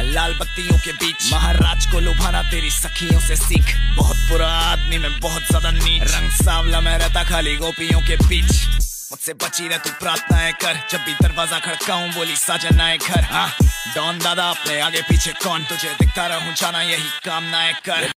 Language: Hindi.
मैं लाल बत्तियों के बीच महाराज को लुभाना तेरी सखियों से सीख। बहुत बुरा आदमी, मैं बहुत ज़्यादा नीच। रंग सावला, मैं रहता खाली गोपियों के बीच। मुझसे बची रह तू प्रार्थनाएँ कर। जब भी दरवाज़ा खड़काऊं, बोली साजन आए घर हाँ डॉन दादा, अपने आगे पीछे कौन? तुझे दिखता रहूँ, जाना यही कामनाएँ कर।